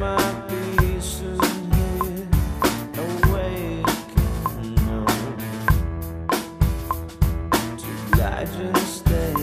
I just stay